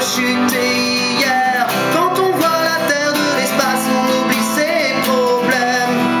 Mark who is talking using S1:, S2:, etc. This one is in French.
S1: hier. Quand on voit la terre de l'espace, on oublie ses problèmes.